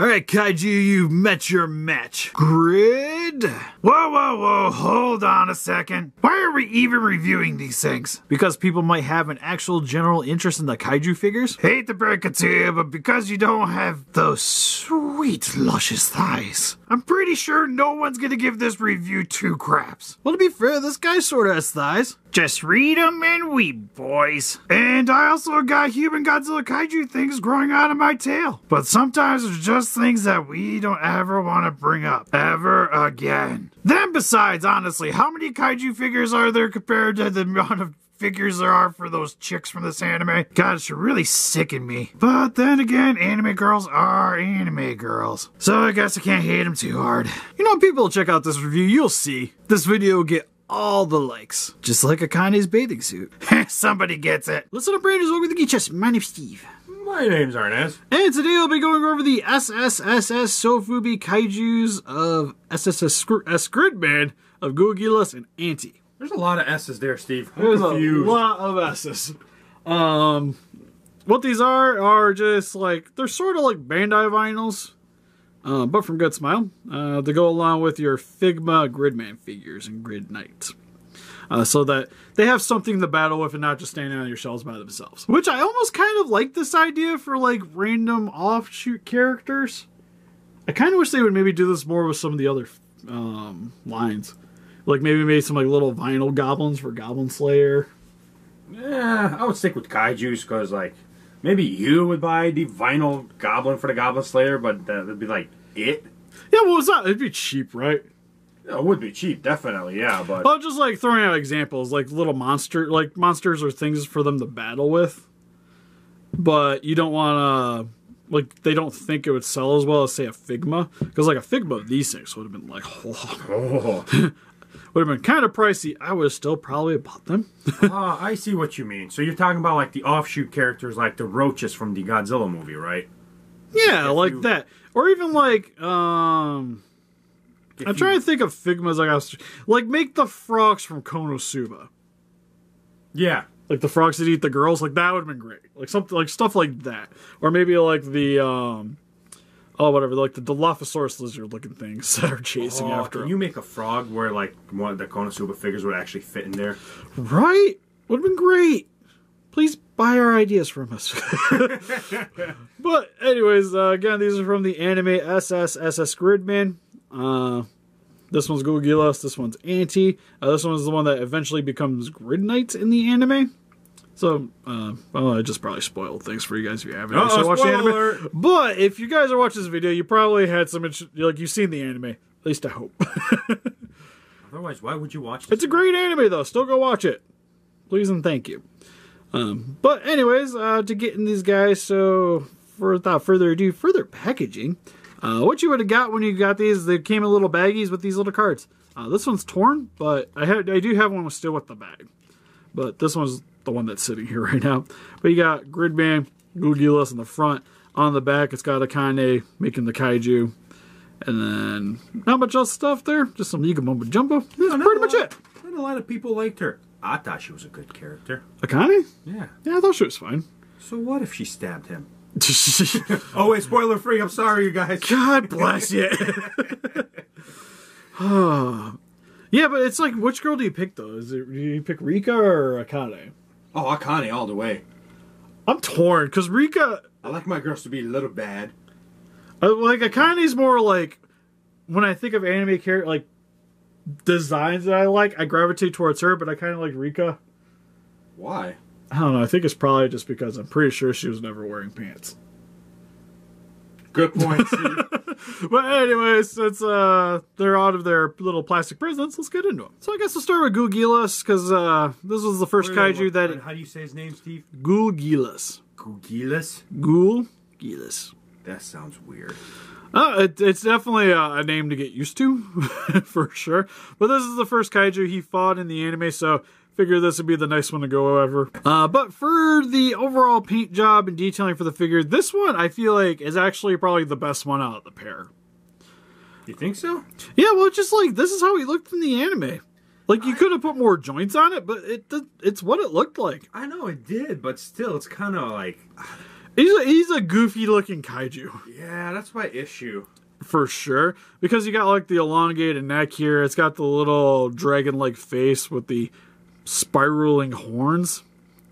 Alright, Kaiju, you've met your match. Whoa, whoa, whoa, hold on a second. Why are we even reviewing these things? Because people might have an actual general interest in the Kaiju figures? Hate to break it to you, but because you don't have those sweet, luscious thighs, I'm pretty sure no one's gonna give this review two craps. Well, to be fair, this guy sorta has thighs. Just read 'em and weep, boys. And I also got human Godzilla kaiju things growing out of my tail. But sometimes there's just things that we don't ever want to bring up. Ever again. Then besides, honestly, how many kaiju figures are there compared to the amount of figures there are for those chicks from this anime. God, it's really sicken me. But then again, anime girls are anime girls. So I guess I can't hate them too hard. You know, people check out this review, you'll see. This video will get all the likes. Just like Akane's bathing suit. Somebody gets it. Listen up, Brandon's over the Geek Chest. My name's Steve. My name's Arnaz. And today I'll be going over the SSSS Sofubi Kaijus of SSS Gridman of Ghoulgilas and Anti. There's a lot of S's there, Steve. I'm There's confused. a lot of S's. Um, what these are are just like they're sort of like Bandai vinyls, uh, but from Good Smile. Uh, they go along with your Figma Gridman figures and Grid Knight. Uh, so that they have something to battle with and not just standing on your shelves by themselves. Which I almost kind of like this idea for like random offshoot characters. I kind of wish they would maybe do this more with some of the other um, lines. Like maybe make some like little vinyl goblins for Goblin Slayer. Yeah, I would stick with Kaiju's because, like, maybe you would buy the vinyl goblin for the Goblin Slayer, but that would be like it. Yeah, well, it's not. It'd be cheap, right? It would be cheap, definitely, yeah, but Well, just like throwing out examples, like little monster, like monsters or things for them to battle with. But you don't want to, like, they don't think it would sell as well as say a Figma, because like a Figma of these things would have been like, oh, would have been kind of pricey. I would have still probably bought them. Ah, I see what you mean. So you're talking about like the offshoot characters, like the roaches from the Godzilla movie, right? yeah, If like you- that, or even like, um, If I'm you- trying to think of Figmas like I was, like make the frogs from Konosuba. Yeah, like the frogs that eat the girls like that would have been great. Like something like stuff like that. Or maybe like the um oh whatever like the dilophosaurus lizard looking things that are chasing Oh, after can him. you make a frog where like one of the Konosuba figures would actually fit in there? right? Would have been great. Please buy our ideas from us. But anyways uh, again these are from the anime SSSS Gridman uh this one's Gogilas, this one's Anti. Uh, this one's the one that eventually becomes Grid Knight in the anime. So, uh, well, I just probably spoiled things for you guys if you haven't actually watched the anime. alert. But if you guys are watching this video, you probably had some, like, you've seen the anime. At least I hope. Otherwise, why would you watch this? it's a great anime, though. Still go watch it. Please and thank you. Um, but, anyways, uh, to get in these guys, so for, without further ado, further packaging. Uh, what you would have got when you got these, they came in little baggies with these little cards. Uh, this one's torn, but I had I do have one with still with the bag. But this one's the one that's sitting here right now. But you got Gridman, Gugilas in the front. On the back, it's got Akane making the kaiju. And then not much else stuff there. Just some Yiga Mumbo Jumbo. That's No, pretty much lot- it. Not a lot of people liked her. I thought she was a good character. Akane? Yeah. Yeah, I thought she was fine. So what if she stabbed him? Oh wait, spoiler free. I'm sorry, you guys. God bless you. yeah, but it's like, which girl do you pick though? Is it do you pick Rika or Akane? Oh, Akane all the way. I'm torn because Rika, I like my girls to be a little bad. uh, like Akane's more like when I think of anime character like designs that I like, I gravitate towards her, but I kind of like Rika. Why? I don't know. I think it's probably just because I'm pretty sure she was never wearing pants. Good point, But anyways, since uh, they're out of their little plastic prisons, let's get into them. So I guess we'll start with Gugilas because uh, this was the first kaiju that How do you say his name, Steve? Ghoulgilas. Gugilas. Ghoulgilas. That sounds weird. Uh, it, it's definitely a, a name to get used to, for sure. But this is the first kaiju he fought in the anime, so figure this would be the nice one to go over. Uh, but for the overall paint job and detailing for the figure, this one I feel like is actually probably the best one out of the pair. You think so? Yeah, well, it's just like this is how he looked in the anime. Like you could have put more joints on it, but it it's what it looked like. I know it did, but still, it's kind of like He's a, he's a goofy looking kaiju Yeah, that's my issue. for sure because you got like the elongated neck here. It's got the little dragon like face with the spiraling horns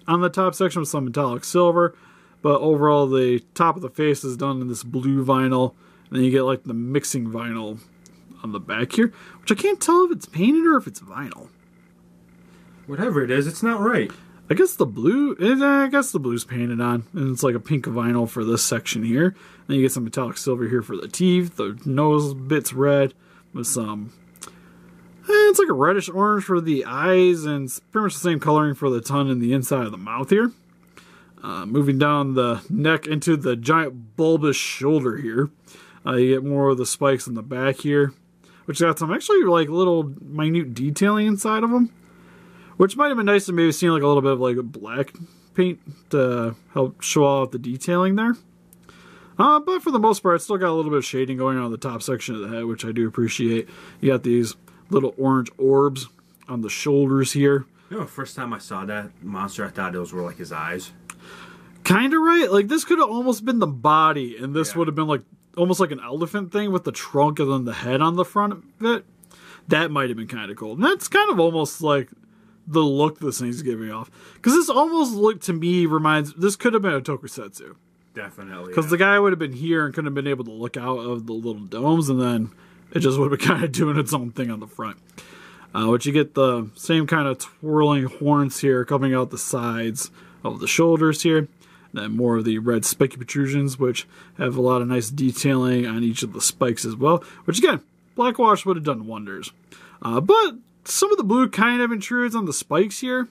on the top section with some metallic silver. But overall, the top of the face is done in this blue vinyl. And then you get like the mixing vinyl on the back here, which I can't tell if it's painted or if it's vinyl. Whatever it is, it's not right. I guess the blue, eh, I guess the blue's painted on, and it's like a pink vinyl for this section here. Then you get some metallic silver here for the teeth. The nose bit's red with some. Eh, It's like a reddish orange for the eyes, and it's pretty much the same coloring for the tongue and the inside of the mouth here. Uh, moving down the neck into the giant bulbous shoulder here, uh, you get more of the spikes in the back here, which got some actually like little minute detailing inside of them. Which might have been nice to maybe see like a little bit of like a black paint to help show out the detailing there. Uh, but for the most part, it's still got a little bit of shading going on the top section of the head, which I do appreciate. You got these little orange orbs on the shoulders here. You know, first time I saw that monster, I thought those were like his eyes. Kind of right. Like this could have almost been the body, and this Yeah. would have been like almost like an elephant thing with the trunk and then the head on the front of it. That might have been kind of cool. And that's kind of almost like the look this thing's giving off. Because this almost look to me reminds this could have been a tokusatsu. Definitely. Because the guy would have been here and couldn't have been able to look out of the little domes, and then it just would been kind of doing its own thing on the front. Uh, but you get the same kind of twirling horns here coming out the sides of the shoulders here. Then more of the red spiky protrusions, which have a lot of nice detailing on each of the spikes as well. Which again, black wash would have done wonders. Uh, but some of the blue kind of intrudes on the spikes here,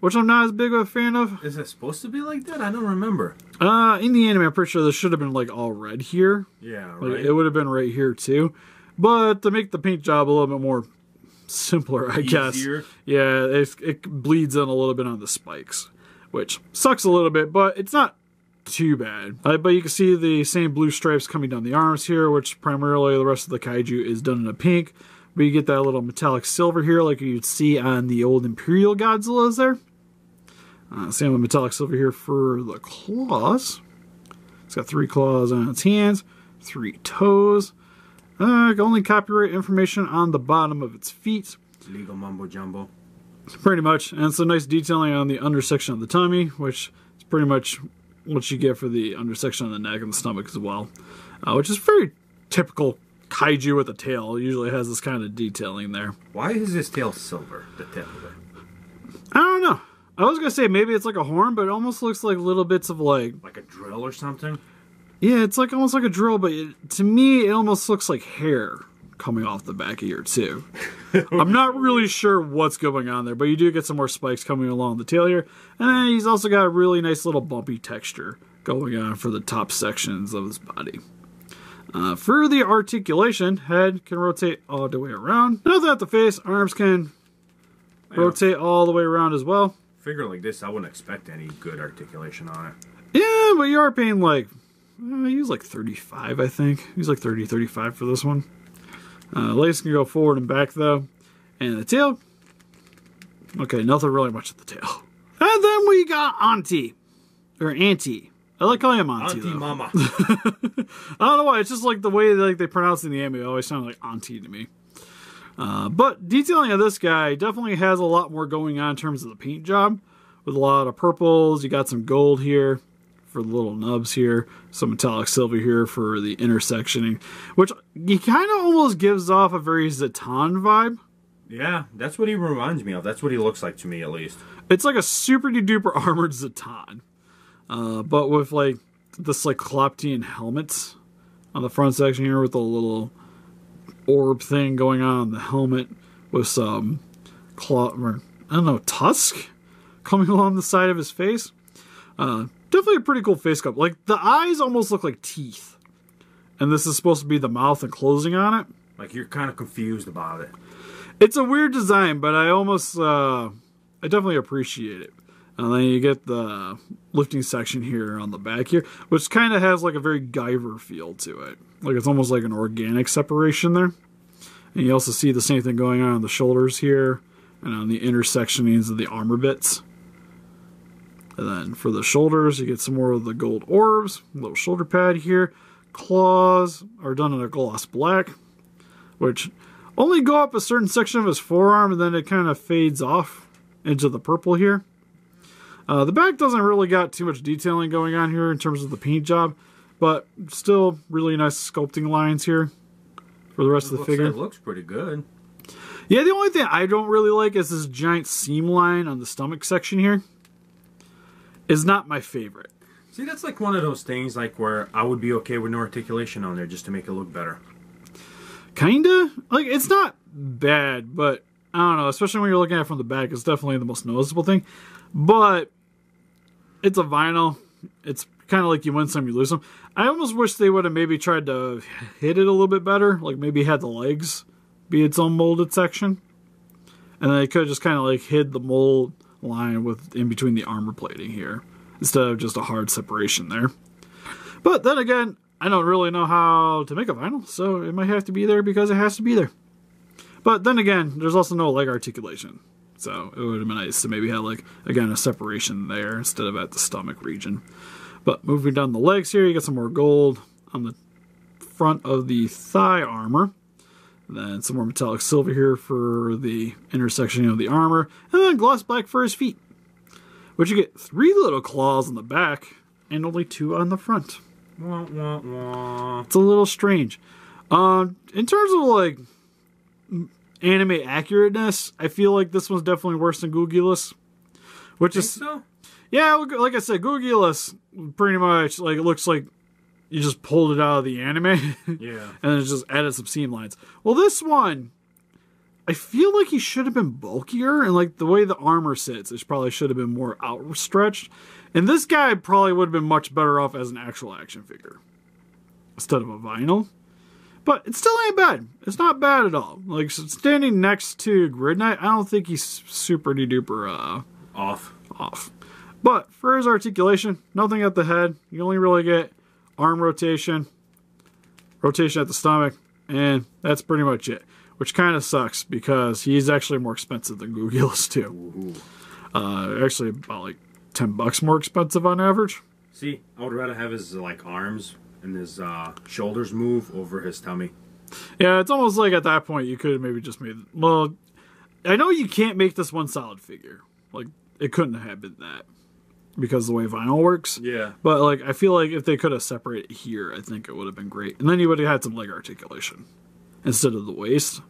which I'm not as big of a fan of. Is it supposed to be like that? I don't remember. Uh, in the anime, I'm pretty sure this should have been like all red here. Yeah, Like, right. It would have been right here too. But to make the paint job a little bit more simpler, I guess. Easier. Yeah, it, it bleeds in a little bit on the spikes, which sucks a little bit, but it's not too bad. Uh, but you can see the same blue stripes coming down the arms here, which primarily the rest of the kaiju is done in a pink. But you get that little metallic silver here, like you'd see on the old Imperial Godzillas there. Uh, same with metallic silver here for the claws. It's got three claws on its hands, three toes. Uh, only copyright information on the bottom of its feet, Legal mumbo jumbo. pretty much. And some nice detailing on the undersection of the tummy, which is pretty much what you get for the undersection of the neck and the stomach as well. Uh, which is very typical kaiju with a tail. Usually has this kind of detailing there. Why is his tail silver? The tip of it. I don't know. I was gonna say maybe it's like a horn, but it almost looks like little bits of like Like a drill or something? Yeah, it's like almost like a drill, but it, to me, it almost looks like hair coming off the back of here too. I'm not really sure what's going on there, but you do get some more spikes coming along the tail here, and then he's also got a really nice little bumpy texture going on for the top sections of his body. Uh, for the articulation, head can rotate all the way around. Other than the face, arms can rotate all the way around as well. Figure like this, I wouldn't expect any good articulation on it. Yeah, but you are paying like, uh, he's like 35, I think. He's like 30, 35 for this one. Uh, legs can go forward and back though. And the tail, okay, nothing really much at the tail. And then we got Auntie, or Auntie. I like calling him Auntie, Auntie though. Mama. I don't know why. It's just like the way like they pronounce it in the anime. Always sounded like Auntie to me. Uh, but detailing of this guy definitely has a lot more going on in terms of the paint job, with a lot of purples. You got some gold here for the little nubs here, some metallic silver here for the intersectioning, which he kind of almost gives off a very Zetton vibe. yeah, that's what he reminds me of. That's what he looks like to me, at least. It's like a super duper armored Zetton, uh, but with like the Cycloptean helmets on the front section here with a little orb thing going on on the helmet with some claw, or, I don't know, tusk coming along the side of his face. Uh, definitely a pretty cool face cup. Like the eyes almost look like teeth, and this is supposed to be the mouth and closing on it. Like you're kind of confused about it. It's a weird design, but I almost, uh, I definitely appreciate it. And then you get the lifting section here on the back here, which kind of has like a very Guyver feel to it. Like it's almost like an organic separation there. And you also see the same thing going on on the shoulders here and on the intersectionings of the armor bits. And then for the shoulders, you get some more of the gold orbs, little shoulder pad here. Claws are done in a gloss black, which only go up a certain section of his forearm and then it kind of fades off into the purple here. Uh, the back doesn't really got too much detailing going on here in terms of the paint job, but still really nice sculpting lines here for the rest of the Looks- figure. It looks pretty good. Yeah, the only thing I don't really like is this giant seam line on the stomach section here. Is not my favorite. See, that's like one of those things like where I would be okay with no articulation on there just to make it look better. Kinda like it's not bad, but I don't know. Especially when you're looking at it from the back, it's definitely the most noticeable thing. But it's a vinyl. It's kind of like you win some, you lose some. I almost wish they would have maybe tried to hit it a little bit better. Like maybe had the legs be its own molded section, and then they could have just kind of like hid the mold line with in between the armor plating here instead of just a hard separation there. But then again, I don't really know how to make a vinyl, so it might have to be there because it has to be there. But then again, there's also no leg articulation. So it would have been nice to maybe have like again a separation there instead of at the stomach region. But moving down the legs here, you get some more gold on the front of the thigh armor. Then some more metallic silver here for the intersection of the armor, and then gloss black for his feet. Which you get three little claws on the back and only two on the front. Wah, wah, wah. It's a little strange. Um, in terms of like anime accurateness, I feel like this one's definitely worse than Googulus. Which is so? yeah, like I said, Googulus pretty much like it looks like you just pulled it out of the anime Yeah, and then just added some seam lines. Well, this one, I feel like he should have been bulkier and like the way the armor sits, it probably should have been more outstretched. And this guy probably would have been much better off as an actual action figure instead of a vinyl. But it still ain't bad. It's not bad at all. Like standing next to Grid Knight, I don't think he's super duper uh, Off. off. But for his articulation, nothing at the head. You only really get arm rotation, rotation at the stomach, and that's pretty much it. Which kind of sucks because he's actually more expensive than Googulus too. Uh, actually, about like ten bucks more expensive on average. See, I would rather have his like arms and his uh, shoulders move over his tummy. Yeah, it's almost like at that point you could have maybe just made. Well, I know you can't make this one solid figure. Like it couldn't have been that because the way vinyl works. Yeah. But like, I feel like if they could have separated here, I think it would have been great, and then you would have had some leg articulation instead of the waist.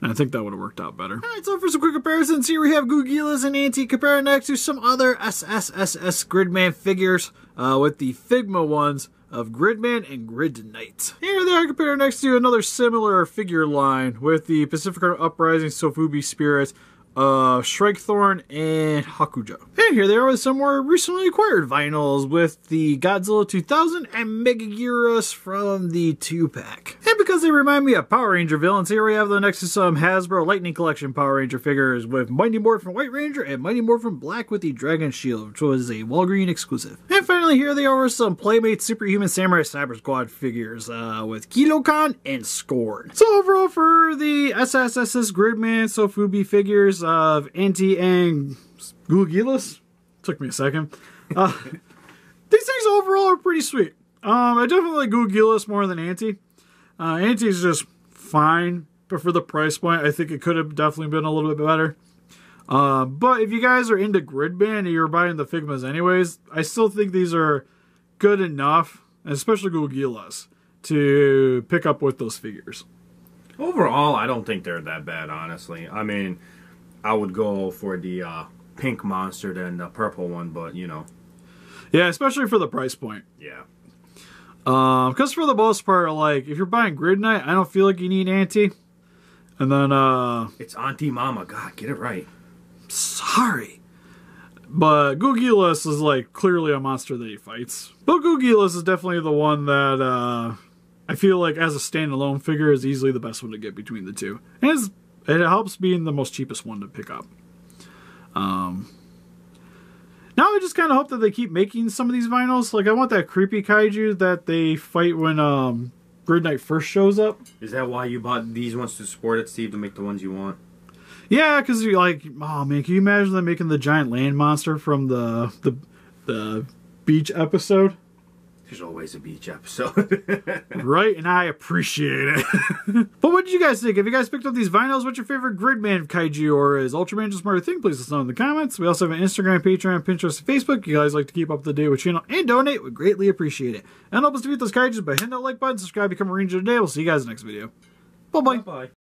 And I think that would have worked out better. Alright, so for some quick comparisons, here we have Gugilas and Anti compared next to some other SSSS Gridman figures, uh, with the Figma ones of Gridman and Grid Knight. Here they are compared next to another similar figure line with the Pacific Uprising Sofubi Spirits, uh, Shrikethorn, and Hakuja. And here they are with some more recently acquired vinyls with the Godzilla 2000 and Megaguirus from the 2-pack. And because they remind me of Power Ranger villains, here we have the next to some Hasbro Lightning Collection Power Ranger figures with Mighty Morphin White Ranger and Mighty Morphin Black with the Dragon Shield, which was a Walgreen exclusive. And finally, here they are with some Playmate Superhuman Samurai Syber Squad figures uh, with Kilokahn and Scorn. So overall, for the SSSS Gridman Sofubi figures of Anti and Gugilas, took me a second. Uh, these things overall are pretty sweet. Um, I definitely like Gugilas more than Anti. Uh, Anti is just fine, but for the price point, I think it could have definitely been a little bit better. Uh, but if you guys are into Gridman and you're buying the Figmas anyways, I still think these are good enough, especially Gugilas, to pick up with those figures. Overall, I don't think they're that bad, honestly. I mean, I would go for the uh, pink monster than the purple one, but you know, Yeah, especially for the price point. yeah. Because for the most part, like if you're buying Grid Knight, I don't feel like you need Anti. And then, uh, It's Auntie Mama. God, get it right. sorry. But Gugilas is like clearly a monster that he fights. But Gugilas is definitely the one that uh, I feel like as a standalone figure is easily the best one to get between the two. And it's, it helps being the most cheapest one to pick up. Um, now I just kind of hope that they keep making some of these vinyls. Like I want that creepy kaiju that they fight when um, Grid Knight first shows up. Is that why you bought these ones to support it, Steve, to make the ones you want? Yeah, because you're like, oh man, can you imagine them making the giant land monster from the the the beach episode. There's always a beach episode. right, and I appreciate it. but what did you guys think? Have you guys picked up these vinyls? What's your favorite Gridman kaiju, or is Ultraman just smarter thing? Please let us know in the comments. We also have an Instagram, Patreon, Pinterest, and Facebook. You guys like to keep up to date with channel and donate? We greatly appreciate it. And help us defeat those kaijus by hitting that like button, subscribe, become a ranger today. We'll see you guys in the next video. Bye bye. Bye.